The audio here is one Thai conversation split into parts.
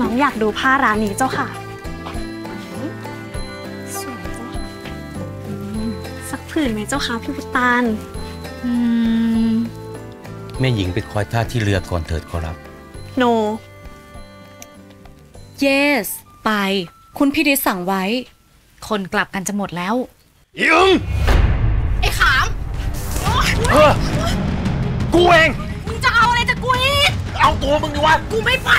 น้องอยากดูผ้าร้านนี้เจ้าค่ะสวยเจ้าค่ะอืมสักผืนไหมเจ้าค่ะพี่พุตานอืมแม่หญิงไปคอยท่าที่เรือก่อนเถิดขอรับ โน yes ไป คุณพี่ดิษสั่งไว้ คนกลับกันจะหมดแล้วยิงไอ้ขามเออกูเอง มึงจะเอาอะไรจากกูอีก เอาตัวมึงดิวะ กูไม่ไป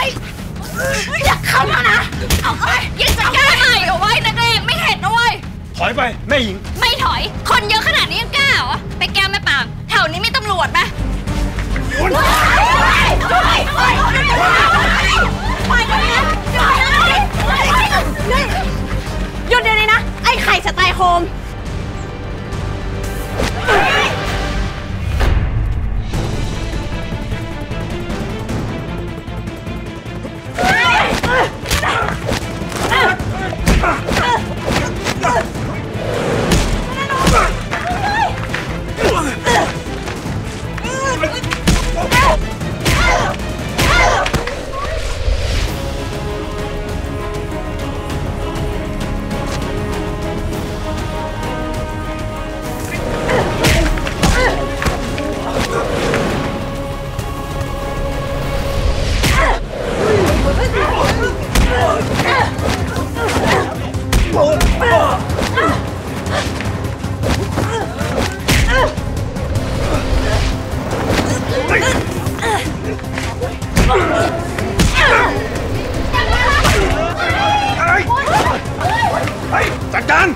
อยากเข้ามานะ เอาไปยังจะกล้าใหม่เอาไว้นักเลงไม่เห็นนะเว้ย ถอยไปแม่หญิง ไม่ถอย คนเยอะขนาดนี้ยังกล้าเหรอ ไปแก้วแม่ปางแถวนี้มีตำรวจไห จัดการ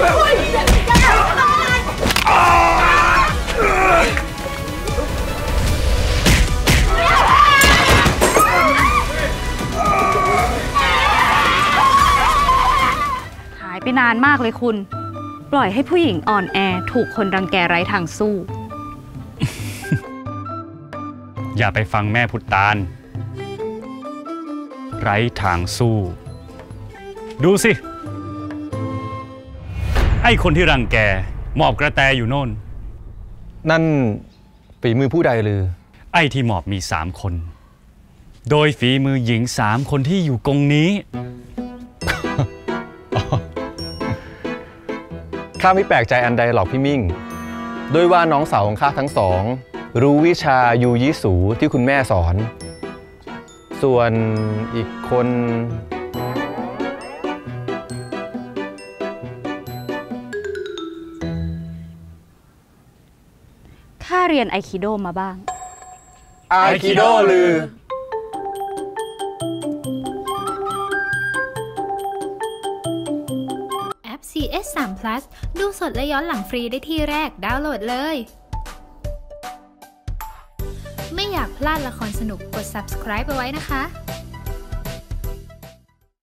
หายไปนานมากเลยคุณ ปล่อยให้ผู้หญิงอ่อนแอ ถูกคนรังแกไร้ทางสู้ อย่าไปฟังแม่พุทธานไร้ทางสู้ ดูสิ ไอ้คนที่รังแกหมอบกระแตอยู่โน่น นั่นฝีมือผู้ใดหรือ ไอ้ที่หมอบมีสามคน โดยฝีมือหญิงสามคนที่อยู่กรงนี้ ข้าไม่แปลกใจอันใดหรอกพี่มิ่ง โดยว่าน้องสาวของข้าทั้งสอง รู้วิชายูยิสูที่คุณแม่สอน ส่วนอีกคน ข้าเรียนไอคิโดมาบ้างอาคิโดลือ แอป CS 3 Plus ดูสดและย้อนหลังฟรีได้ที่แรก ดาวน์โหลดเลย ไม่อยากพลาดละครสนุกกด subscribe ไปไว้นะคะ